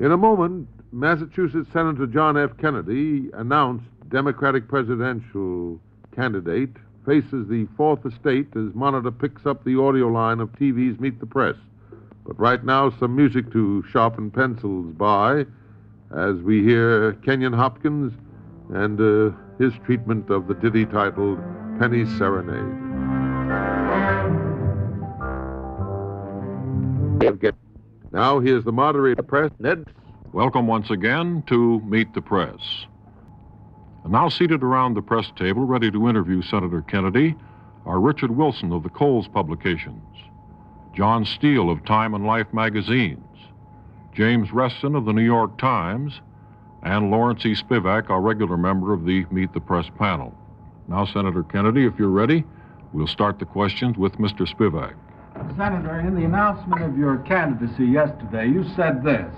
In a moment, Massachusetts Senator John F. Kennedy, announced Democratic presidential candidate, faces the fourth estate as Monitor picks up the audio line of TV's Meet the Press. But right now, some music to sharpen pencils by as we hear Kenyon Hopkins and uh, his treatment of the ditty titled Penny Serenade. Now, here's the moderator, press, Ned. Welcome once again to Meet the Press. And now seated around the press table, ready to interview Senator Kennedy, are Richard Wilson of the Cowles Publications, John Steele of Time and Life magazines, James Reston of the New York Times, and Lawrence E. Spivak, our regular member of the Meet the Press panel. Now, Senator Kennedy, if you're ready, we'll start the questions with Mr. Spivak. Senator, in the announcement of your candidacy yesterday, you said this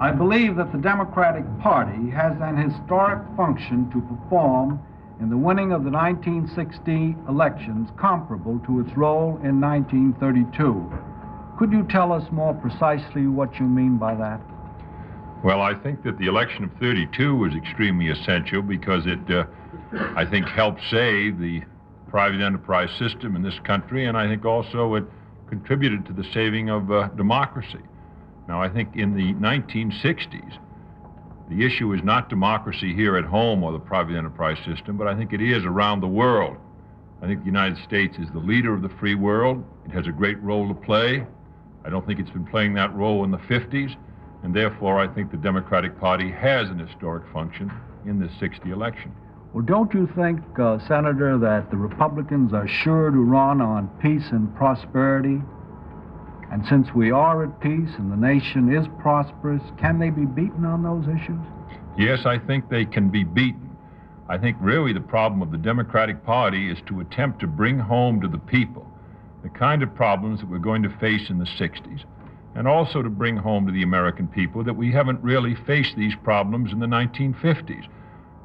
I believe that the Democratic Party has an historic function to perform in the winning of the 1960 elections comparable to its role in 1932. Could you tell us more precisely what you mean by that? Well, I think that the election of 32 was extremely essential because it, uh, I think, helped save the private enterprise system in this country, and I think also it contributed to the saving of uh, democracy. Now, I think in the 1960s, the issue is not democracy here at home or the private enterprise system, but I think it is around the world. I think the United States is the leader of the free world. It has a great role to play. I don't think it's been playing that role in the 50s, and therefore I think the Democratic Party has an historic function in this 60 election. Well, don't you think, uh, Senator, that the Republicans are sure to run on peace and prosperity? And since we are at peace and the nation is prosperous, can they be beaten on those issues? Yes, I think they can be beaten. I think really the problem of the Democratic Party is to attempt to bring home to the people the kind of problems that we're going to face in the 60s, and also to bring home to the American people that we haven't really faced these problems in the 1950s.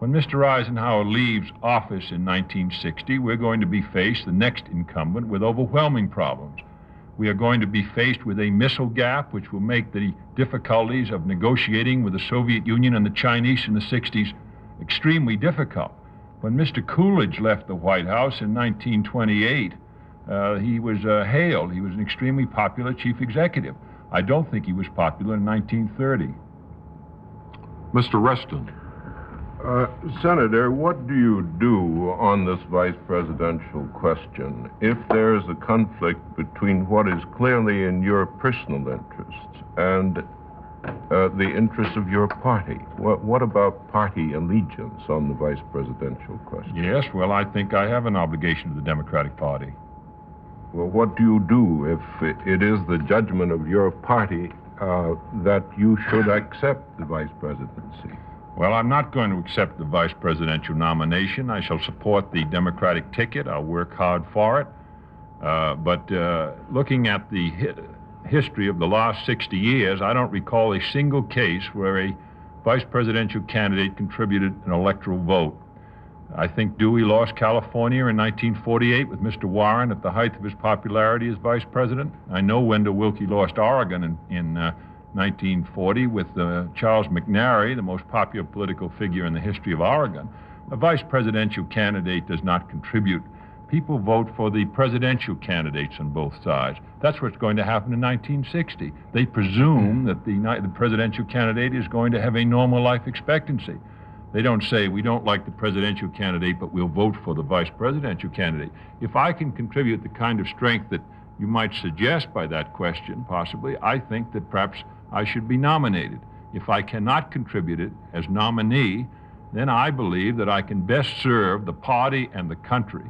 When Mr. Eisenhower leaves office in 1960, we're going to be faced, the next incumbent, with overwhelming problems. We are going to be faced with a missile gap, which will make the difficulties of negotiating with the Soviet Union and the Chinese in the 60s extremely difficult. When Mr. Coolidge left the White House in 1928, uh, he was uh, hailed. He was an extremely popular chief executive. I don't think he was popular in 1930. Mr. Reston. Uh, Senator, what do you do on this vice presidential question if there is a conflict between what is clearly in your personal interests and uh, the interests of your party? What, what about party allegiance on the vice presidential question? Yes, well, I think I have an obligation to the Democratic Party. Well, what do you do if it is the judgment of your party uh, that you should accept the vice presidency? Well, I'm not going to accept the vice presidential nomination. I shall support the Democratic ticket. I'll work hard for it. Uh, but uh, looking at the hi- history of the last 60 years, I don't recall a single case where a vice presidential candidate contributed an electoral vote. I think Dewey lost California in 1948 with Mr. Warren at the height of his popularity as vice president. I know Wendell Willkie lost Oregon in, in uh, 1940 with uh, Charles McNary, the most popular political figure in the history of Oregon. A vice presidential candidate does not contribute. People vote for the presidential candidates on both sides. That's what's going to happen in 1960. They presume that the, the presidential candidate is going to have a normal life expectancy. They don't say, we don't like the presidential candidate, but we'll vote for the vice presidential candidate. If I can contribute the kind of strength that you might suggest by that question, possibly, I think that perhaps I should be nominated. If I cannot contribute it as nominee, then I believe that I can best serve the party and the country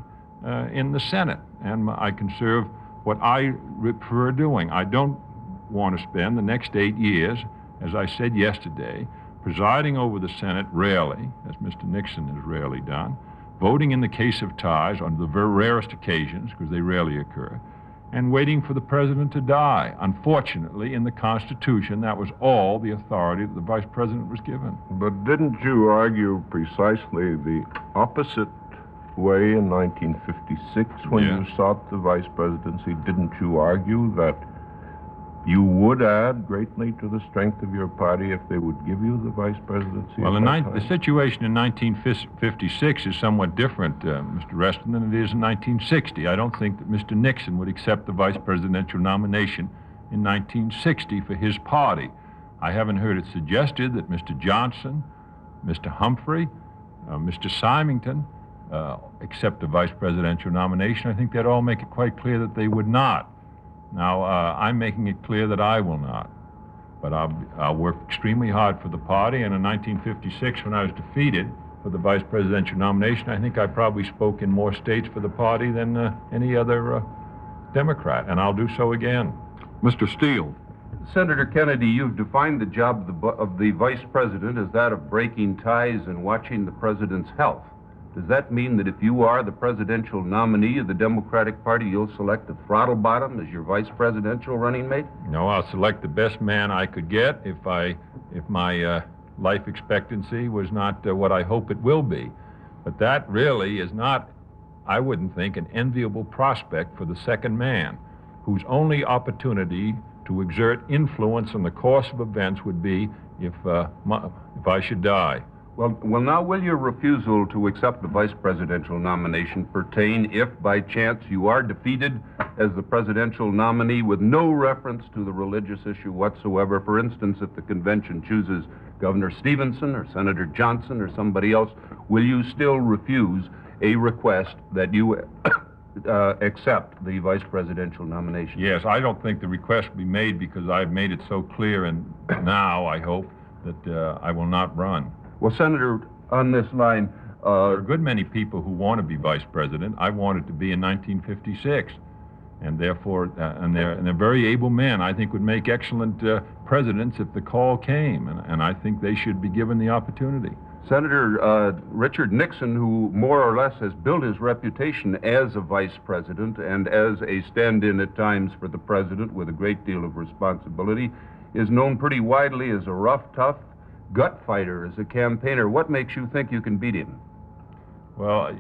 uh, in the Senate, and I can serve what I prefer doing. I don't want to spend the next eight years, as I said yesterday, presiding over the Senate rarely, as Mr. Nixon has rarely done, voting in the case of ties on the very rarest occasions, because they rarely occur, and waiting for the president to die. Unfortunately, in the Constitution, that was all the authority that the vice president was given. But didn't you argue precisely the opposite way in 1956 when Yes. you sought the vice presidency? Didn't you argue that you would add greatly to the strength of your party if they would give you the vice presidency? Well, that ni- the situation in 1956 is somewhat different, uh, Mr. Reston, than it is in 1960. I don't think that Mr. Nixon would accept the vice presidential nomination in 1960 for his party. I haven't heard it suggested that Mr. Johnson, Mr. Humphrey, uh, Mr. Symington uh, accept the vice presidential nomination. I think they'd all make it quite clear that they would not. Now, uh, I'm making it clear that I will not. But I'll, I'll work extremely hard for the party. And in 1956, when I was defeated for the vice presidential nomination, I think I probably spoke in more states for the party than uh, any other uh, Democrat. And I'll do so again. Mr. Steele, Senator Kennedy, you've defined the job of the, of the vice president as that of breaking ties and watching the president's health. Does that mean that if you are the presidential nominee of the Democratic Party, you'll select the Throttlebottom as your vice presidential running mate? No, I'll select the best man I could get if I, if my uh, life expectancy was not uh, what I hope it will be. But that really is not, I wouldn't think, an enviable prospect for the second man, whose only opportunity to exert influence on the course of events would be if, uh, my, if I should die. Well, well, now, will your refusal to accept the vice presidential nomination pertain if, by chance, you are defeated as the presidential nominee with no reference to the religious issue whatsoever? For instance, if the convention chooses Governor Stevenson or Senator Johnson or somebody else, will you still refuse a request that you uh, accept the vice presidential nomination? Yes, I don't think the request will be made because I've made it so clear, and now I hope that uh, I will not run. Well, Senator, on this line, There are uh, a good many people who want to be vice president. I wanted to be in 1956. And therefore, uh, and, they're, and they're very able men. I think would make excellent uh, presidents if the call came. And, and I think they should be given the opportunity. Senator uh, Richard Nixon, who more or less has built his reputation as a vice president and as a stand in at times for the president with a great deal of responsibility, is known pretty widely as a rough, tough gut fighter, as a campaigner. What makes you think you can beat him? Well,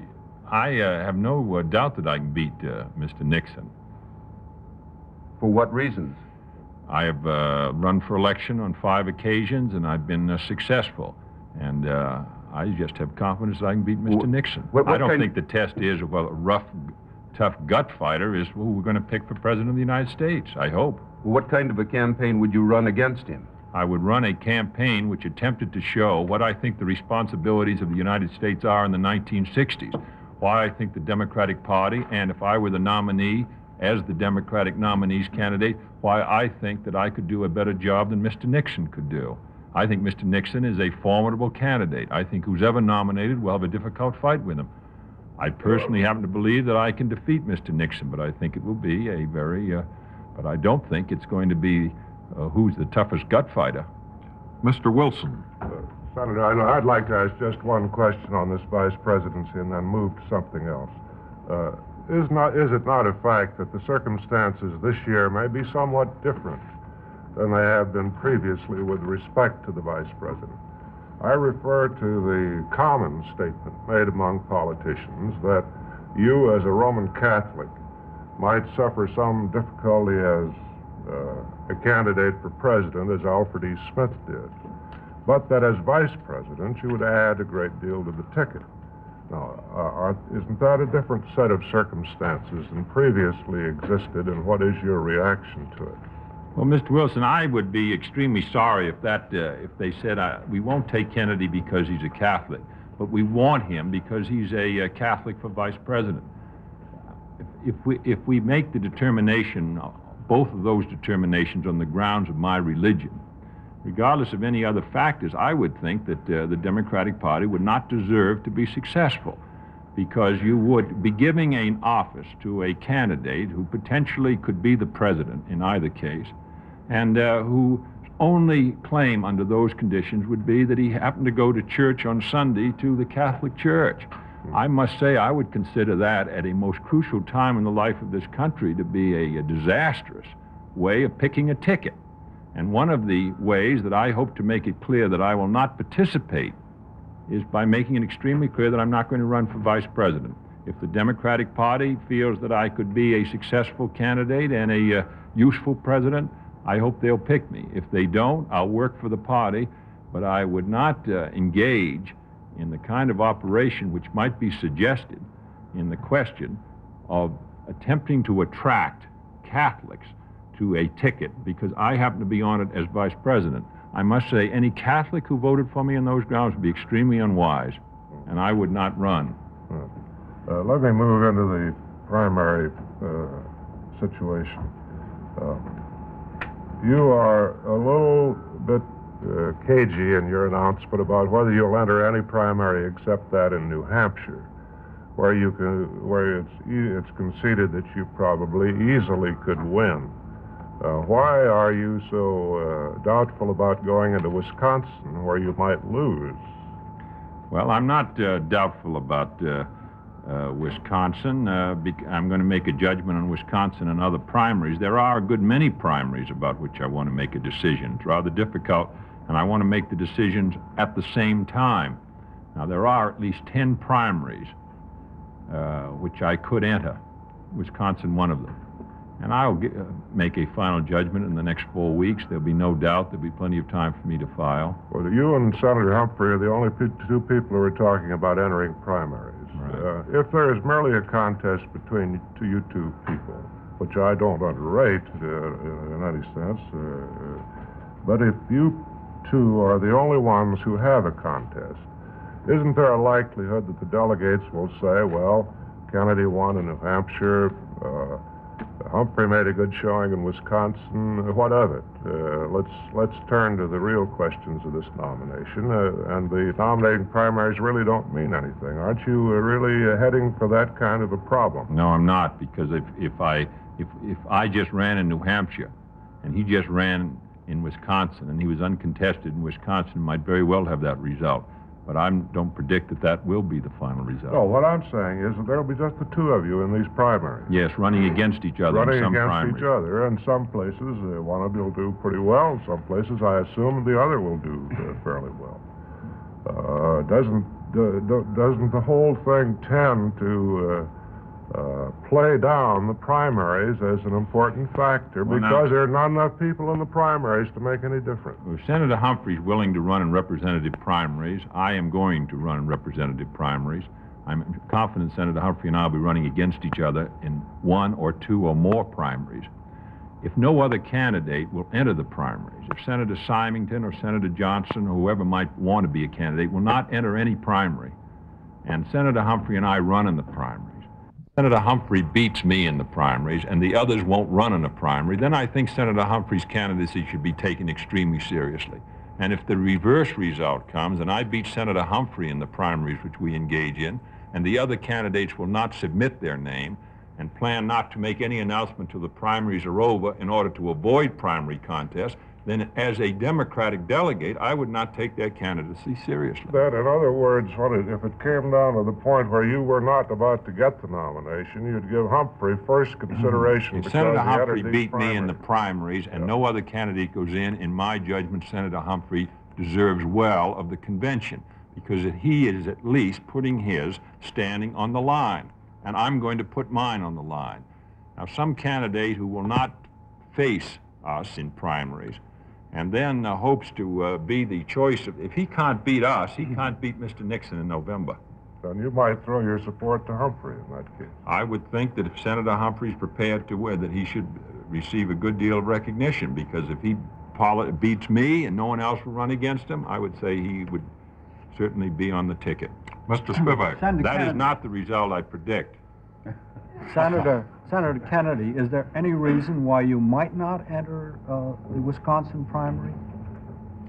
I uh, have no uh, doubt that I can beat uh, Mr. Nixon. For what reasons? I have uh, run for election on five occasions, and I've been uh, successful. And uh, I just have confidence that I can beat Mr. Nixon. what- what I don't think the test is, well, a rough, tough gut fighter is who we're going to pick for president of the United States, I hope. What kind of a campaign would you run against him? I would run a campaign which attempted to show what I think the responsibilities of the United States are in the 1960s, why I think the Democratic Party, and if I were the nominee as the Democratic nominee's candidate, why I think that I could do a better job than Mr. Nixon could do. I think Mr. Nixon is a formidable candidate. I think who's ever nominated will have a difficult fight with him. I personally happen to believe that I can defeat Mr. Nixon, but I think it will be a very, uh, but I don't think it's going to be uh, who's the toughest gut fighter. Mr. Wilson, Senator, I- I'd like to ask just one question on this vice presidency and then move to something else. Uh, is, not, is it not a fact that the circumstances this year may be somewhat different than they have been previously with respect to the vice president? I refer to the common statement made among politicians that you, as a Roman Catholic, might suffer some difficulty as uh, a candidate for president, as Alfred E. Smith did but that as vice president you would add a great deal to the ticket. Now, uh, isn't that a different set of circumstances than previously existed, and what is your reaction to it? Well, Mr. Wilson, I would be extremely sorry if that uh, if they said uh, we won't take Kennedy because he's a Catholic, but we want him because he's a uh, Catholic for vice president. If, if we if we make the determination, both of those determinations on the grounds of my religion, regardless of any other factors, I would think that uh, the Democratic Party would not deserve to be successful because you would be giving an office to a candidate who potentially could be the president in either case, and uh, whose only claim under those conditions would be that he happened to go to church on Sunday to the Catholic Church. I must say, I would consider that at a most crucial time in the life of this country to be a, a disastrous way of picking a ticket. And one of the ways that I hope to make it clear that I will not participate is by making it extremely clear that I'm not going to run for vice president. If the Democratic Party feels that I could be a successful candidate and a uh, useful president, I hope they'll pick me. If they don't, I'll work for the party, but I would not uh, engage in the kind of operation which might be suggested in the question of attempting to attract Catholics to a ticket because I happen to be on it as vice president. I must say, any Catholic who voted for me on those grounds would be extremely unwise, and I would not run. Uh, let me move into the primary uh, situation. Uh, you are a little bit uh, cagey in your announcement about whether you'll enter any primary except that in New Hampshire, where you can, where it's it's conceded that you probably easily could win. Uh, why are you so uh, doubtful about going into Wisconsin, where you might lose? Well, I'm not uh, doubtful about uh, Wisconsin. Uh, I'm going to make a judgment on Wisconsin and other primaries. There are a good many primaries about which I want to make a decision. It's rather difficult, and I want to make the decisions at the same time. Now, there are at least 10 primaries uh, which I could enter, Wisconsin one of them. And I'll ge- uh, make a final judgment in the next four weeks. There'll be no doubt there'll be plenty of time for me to file. Well, you and Senator Humphrey are the only two people who are talking about entering primaries. Uh, if there is merely a contest between two, you two people, which I don't underrate uh, in any sense, uh, but if you two are the only ones who have a contest, isn't there a likelihood that the delegates will say, well, Kennedy won in New Hampshire, uh, Humphrey made a good showing in Wisconsin. What of it? Uh, let's let's turn to the real questions of this nomination. Uh, and the nominating primaries really don't mean anything. Aren't you uh, really uh, heading for that kind of a problem? No, I'm not, because if, if I if if I just ran in New Hampshire, and he just ran in Wisconsin, and he was uncontested in Wisconsin, might very well have that result. But I don't predict that that will be the final result. No, what I'm saying is that there'll be just the two of you in these primaries. Yes, running against each other Running in some against primaries. each other. In some places, uh, one of you will do pretty well. In some places, I assume the other will do uh, fairly well. Uh, doesn't do, do- doesn't the whole thing tend to uh, play down the primaries as an important factor Well, now- because there are not enough people in the primaries to make any difference? If Senator Humphrey's willing to run in representative primaries, I am going to run in representative primaries. I'm confident Senator Humphrey and I will be running against each other in one or two or more primaries. If no other candidate will enter the primaries, if Senator Symington or Senator Johnson or whoever might want to be a candidate will not enter any primary, and Senator Humphrey and I run in the primaries, Senator Humphrey beats me in the primaries and the others won't run in a primary, then I think Senator Humphrey's candidacy should be taken extremely seriously. And if the reverse result comes and I beat Senator Humphrey in the primaries which we engage in, and the other candidates will not submit their name and plan not to make any announcement till the primaries are over in order to avoid primary contests, then as a Democratic delegate, I would not take that candidacy seriously. That, in other words, what it, if it came down to the point where you were not about to get the nomination, you'd give Humphrey first consideration mm-hmm. If because Senator Humphrey beat me in the primaries. primaries and no other candidate goes in, in my judgment, Senator Humphrey deserves well of the convention because he is at least putting his standing on the line. And I'm going to put mine on the line. Now, some candidate who will not face us in primaries and then uh, hopes to uh, be the choice of, if he can't beat us, he can't beat Mr. Nixon in November. Then you might throw your support to Humphrey in that case. I would think that if Senator Humphrey's prepared to win, that he should receive a good deal of recognition because if he poli- beats me and no one else will run against him, I would say he would certainly be on the ticket. Mr. Spivak. Senator That is Kennedy, not the result I predict. Senator, Senator Kennedy, is there any reason why you might not enter uh, the Wisconsin primary?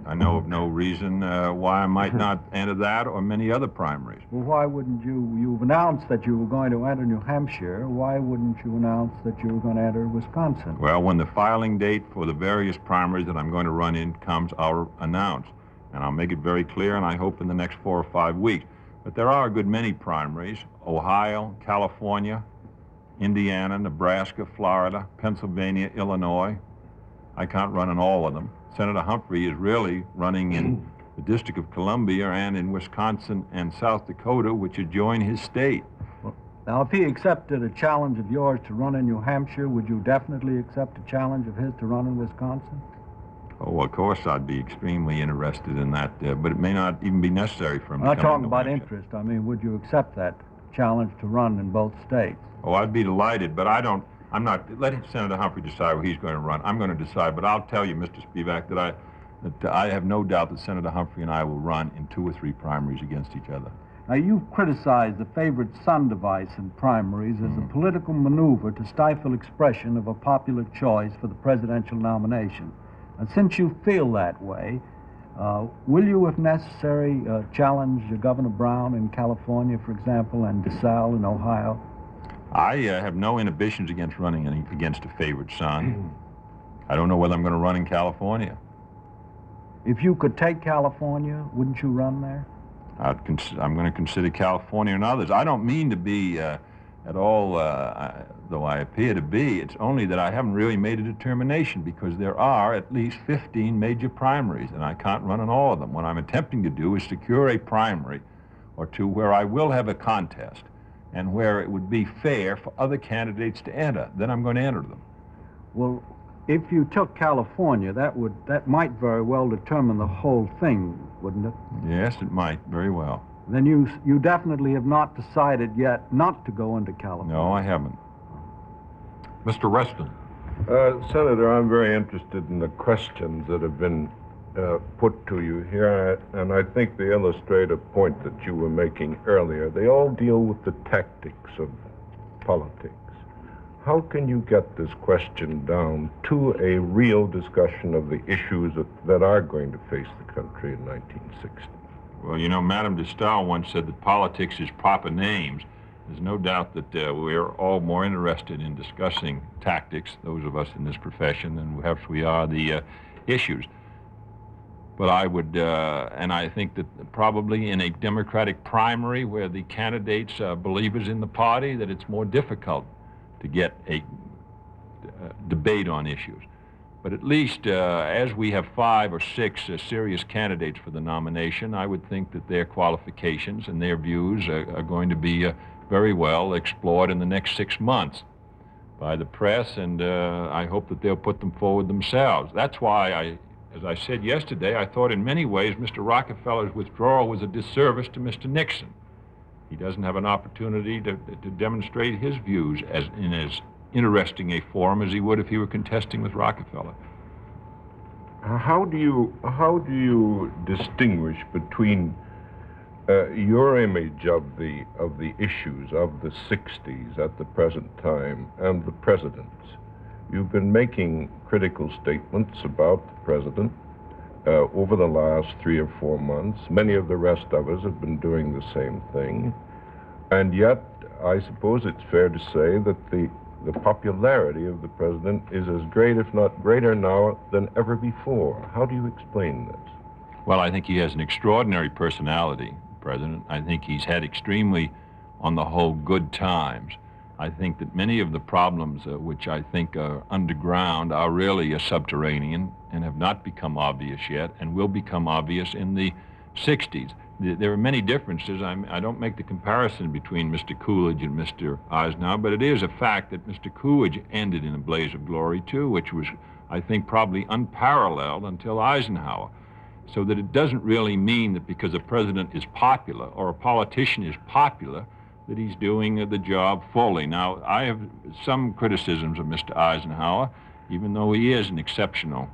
I know of no reason uh, why I might not enter that or many other primaries. Well, why wouldn't you? You've announced that you were going to enter New Hampshire. Why wouldn't you announce that you were going to enter Wisconsin? Well, when the filing date for the various primaries that I'm going to run in comes, I'll announce. And I'll make it very clear, and I hope in the next four or five weeks. But there are a good many primaries Ohio, California, Indiana, Nebraska, Florida, Pennsylvania, Illinois. I can't run in all of them. Senator Humphrey is really running in the District of Columbia and in Wisconsin and South Dakota, which adjoin his state. Now, if he accepted a challenge of yours to run in New Hampshire, would you definitely accept a challenge of his to run in Wisconsin? Oh, of course, I'd be extremely interested in that, uh, but it may not even be necessary for him I'm not to come to talking about Hampshire. interest. I mean, would you accept that challenge to run in both states? Oh, I'd be delighted, but I don't, I'm not, let Senator Humphrey decide where he's going to run. I'm going to decide, but I'll tell you, Mr. Spivak, that I, that I have no doubt that Senator Humphrey and I will run in two or three primaries against each other. Now, you've criticized the favorite son device in primaries as a political maneuver to stifle expression of a popular choice for the presidential nomination. And since you feel that way, uh, will you, if necessary, uh, challenge Governor Brown in California, for example, and DiSalle in Ohio? I uh, have no inhibitions against running any, against a favorite son. I don't know whether I'm going to run in California. If you could take California, wouldn't you run there? I'd cons- I'm going to consider California and others. I don't mean to be uh, at all, uh, I- though I appear to be. It's only that I haven't really made a determination because there are at least 15 major primaries, and I can't run in all of them. What I'm attempting to do is secure a primary or two where I will have a contest and where it would be fair for other candidates to enter. Then I'm going to enter them. Well, if you took California, that would that might very well determine the whole thing, wouldn't it? Yes, it might, very well. Then you you definitely have not decided yet not to go into California. No, I haven't. Mr. Reston. Uh, Senator, I'm very interested in the questions that have been uh, put to you here, and I think they illustrate a point that you were making earlier. They all deal with the tactics of politics. How can you get this question down to a real discussion of the issues that, that are going to face the country in 1960? Well, you know, Madame de Stael once said that politics is proper names. There's no doubt that uh, we're all more interested in discussing tactics, those of us in this profession, than perhaps we are the uh, issues. But I would, uh, and I think that probably in a Democratic primary where the candidates are believers in the party, that it's more difficult to get a uh, debate on issues. But at least uh, as we have five or six uh, serious candidates for the nomination, I would think that their qualifications and their views are, are going to be uh, very well explored in the next six months by the press, and uh, I hope that they'll put them forward themselves. That's why I, as I said yesterday, I thought in many ways Mr. Rockefeller's withdrawal was a disservice to Mr. Nixon. He doesn't have an opportunity to, to demonstrate his views as in as interesting a forum as he would if he were contesting with Rockefeller. How do you how do you distinguish between uh, your image of the of the issues of the 60s at the present time and the president's? You've been making critical statements about the president uh, over the last three or four months. Many of the rest of us have been doing the same thing, and yet I suppose it's fair to say that the the popularity of the president is as great, if not greater now, than ever before. How do you explain this? Well, I think he has an extraordinary personality, President. I think he's had extremely, on the whole, good times. I think that many of the problems uh, which I think are underground are really subterranean and have not become obvious yet and will become obvious in the 60s. Th- There are many differences. I'm, I don't make the comparison between Mr. Coolidge and Mr. Eisenhower, but it is a fact that Mr. Coolidge ended in a blaze of glory, too, which was, I think, probably unparalleled until Eisenhower. So that it doesn't really mean that because a president is popular or a politician is popular, that he's doing uh, the job fully. Now, I have some criticisms of Mr. Eisenhower, even though he is an exceptional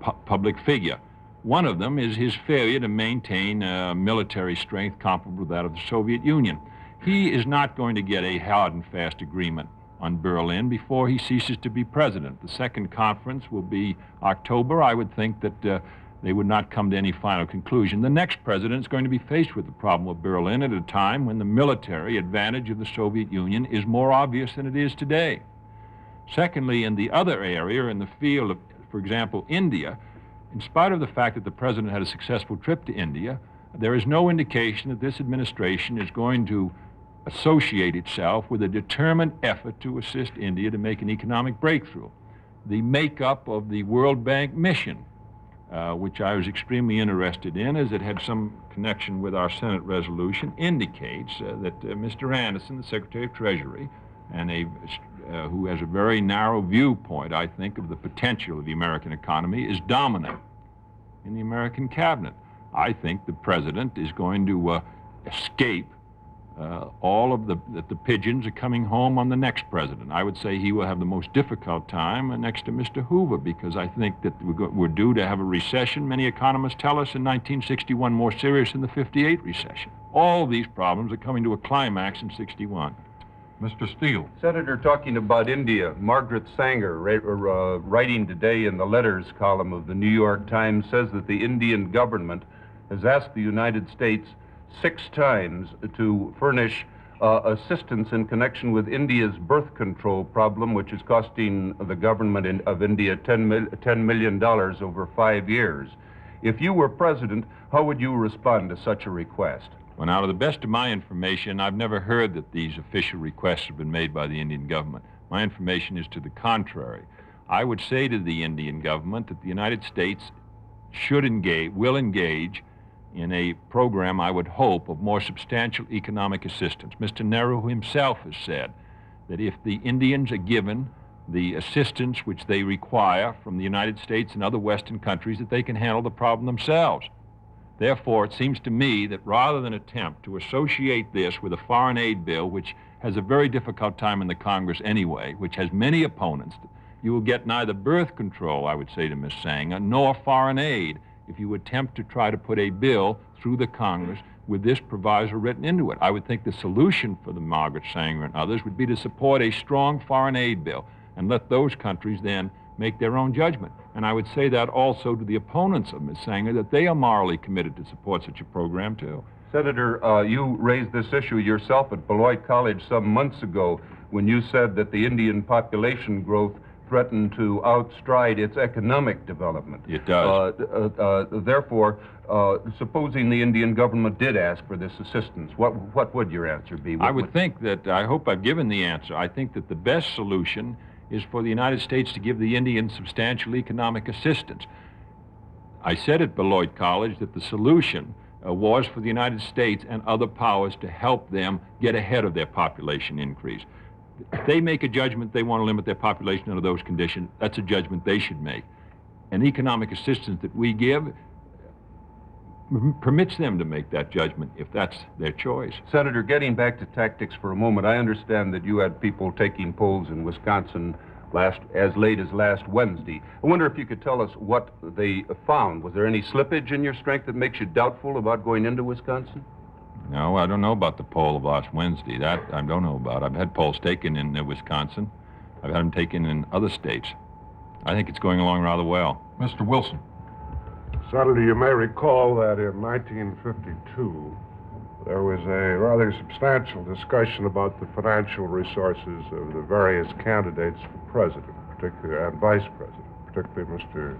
pu- public figure. One of them is his failure to maintain uh, military strength comparable to that of the Soviet Union. He is not going to get a hard and fast agreement on Berlin before he ceases to be president. The second conference will be October. I would think that uh, they would not come to any final conclusion. The next president is going to be faced with the problem of Berlin at a time when the military advantage of the Soviet Union is more obvious than it is today. Secondly, in the other area, in the field of, for example, India, in spite of the fact that the president had a successful trip to India, there is no indication that this administration is going to associate itself with a determined effort to assist India to make an economic breakthrough. The makeup of the World Bank mission uh, which I was extremely interested in, as it had some connection with our Senate resolution, indicates uh, that uh, Mr. Anderson, the Secretary of Treasury, and a uh, who has a very narrow viewpoint, I think, of the potential of the American economy, is dominant in the American cabinet. I think the president is going to uh, escape uh, all of the that the pigeons are coming home on the next president. I would say he will have the most difficult time next to Mr. Hoover because I think that we're, we're due to have a recession. Many economists tell us in 1961 more serious than the 58 recession. All these problems are coming to a climax in 61. Mr. Steele. Senator, talking about India, Margaret Sanger, uh, writing today in the letters column of the New York Times, says that the Indian government has asked the United States six times to furnish uh, assistance in connection with India's birth control problem, which is costing the government in, of India 10, mil, $10 million over five years. If you were president, how would you respond to such a request? Well, out of the best of my information, I've never heard that these official requests have been made by the Indian government. My information is to the contrary. I would say to the Indian government that the United States should engage, will engage in a program, I would hope, of more substantial economic assistance. Mr. Nehru himself has said that if the Indians are given the assistance which they require from the United States and other Western countries, that they can handle the problem themselves. Therefore, it seems to me that rather than attempt to associate this with a foreign aid bill, which has a very difficult time in the Congress anyway, which has many opponents, you will get neither birth control, I would say to Ms. Sanger, nor foreign aid if you attempt to try to put a bill through the Congress with this proviso written into it. I would think the solution for the Margaret Sanger and others would be to support a strong foreign aid bill and let those countries then make their own judgment. And I would say that also to the opponents of Ms. Sanger that they are morally committed to support such a program too. Senator, uh, you raised this issue yourself at Beloit College some months ago when you said that the Indian population growth threatened to outstride its economic development. It does. Uh, uh, uh, therefore, uh, supposing the Indian government did ask for this assistance, what, what would your answer be? What I would, would think that, I hope I've given the answer. I think that the best solution is for the United States to give the Indians substantial economic assistance. I said at Beloit College that the solution uh, was for the United States and other powers to help them get ahead of their population increase. If they make a judgment they want to limit their population under those conditions, that's a judgment they should make. And economic assistance that we give permits them to make that judgment if that's their choice. Senator, getting back to tactics for a moment, I understand that you had people taking polls in Wisconsin last as late as last Wednesday. I wonder if you could tell us what they found. Was there any slippage in your strength that makes you doubtful about going into Wisconsin? No, I don't know about the poll of last Wednesday. That I don't know about. I've had polls taken in uh, Wisconsin. I've had them taken in other states. I think it's going along rather well. Mr. Wilson. Senator, you may recall that in 1952, there was a rather substantial discussion about the financial resources of the various candidates for president, particularly and vice president, particularly Mr.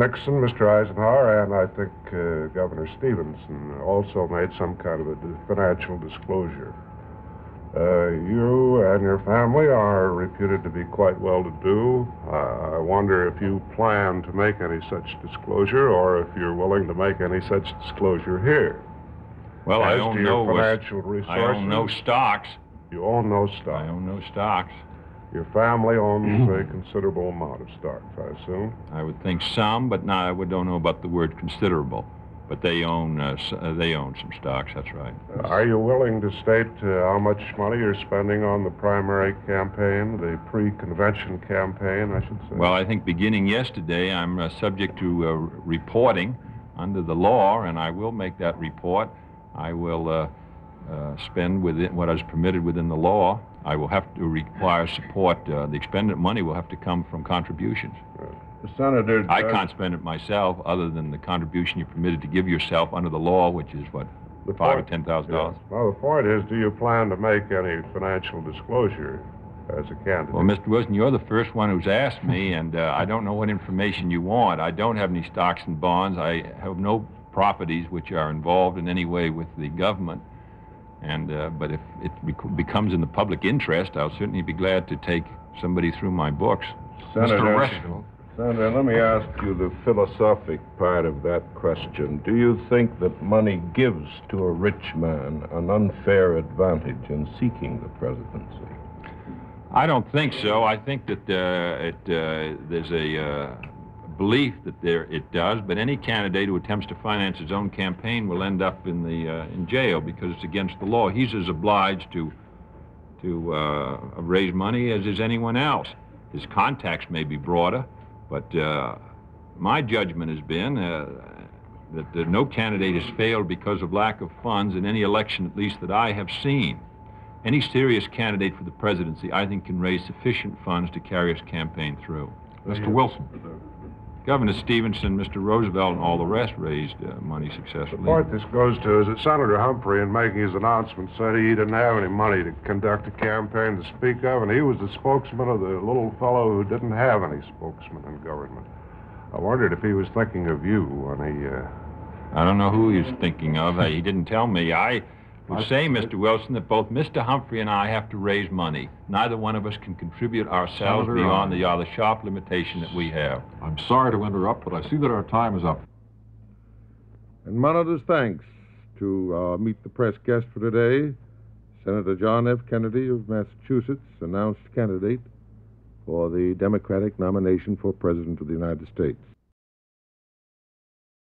Nixon, Mr. Eisenhower, and I think uh, Governor Stevenson also made some kind of a financial disclosure. Uh, you and your family are reputed to be quite well to do. Uh, I wonder if you plan to make any such disclosure or if you're willing to make any such disclosure here. Well, As I no your financial resources. I own no stocks. You own no stock. I own no stocks. Your family owns a considerable amount of stocks, I assume. I would think some, but not. I would don't know about the word considerable. But they own uh, uh, they own some stocks. That's right. Uh, are you willing to state uh, how much money you're spending on the primary campaign, the pre-convention campaign, I should say? Well, I think beginning yesterday, I'm uh, subject to uh, reporting under the law, and I will make that report. I will spend within what is permitted within the law. I will have to require support. Uh, the expended money will have to come from contributions. Senator, I can't spend it myself, other than the contribution you're permitted to give yourself under the law, which is what the five point, or ten thousand dollars. Well, the point is, do you plan to make any financial disclosure as a candidate? Well, Mr. Wilson, you're the first one who's asked me, and uh, I don't know what information you want. I don't have any stocks and bonds. I have no properties which are involved in any way with the government. And uh, but if it bec- becomes in the public interest, I'll certainly be glad to take somebody through my books. Senator, Mr. Rushville. Senator, let me ask you the philosophic part of that question. Do you think that money gives to a rich man an unfair advantage in seeking the presidency? I don't think so. I think that uh, it, uh, there's a uh, belief that there it does, but any candidate who attempts to finance his own campaign will end up in the uh, in jail because it's against the law. He's as obliged to to uh, raise money as is anyone else. His contacts may be broader, but uh, my judgment has been uh, that, that no candidate has failed because of lack of funds in any election, at least that I have seen. Any serious candidate for the presidency, I think, can raise sufficient funds to carry his campaign through. Mr. Wilson. Governor Stevenson, Mr. Roosevelt, and all the rest raised uh, money The successfully. point this goes to is that Senator Humphrey, in making his announcement, said he didn't have any money to conduct a campaign to speak of, and he was the spokesman of the little fellow who didn't have any spokesman in government. I wondered if he was thinking of you when he, uh, I don't know who he's thinking of. He didn't tell me. I would say, Mr. Wilson, that both Mr. Humphrey and I have to raise money. Neither one of us can contribute ourselves Senator, beyond I- the, uh, the sharp limitation that we have. I'm sorry to interrupt, but I see that our time is up. And Monitor's thanks to our Meet the Press guest for today, Senator John F. Kennedy of Massachusetts, announced candidate for the Democratic nomination for President of the United States.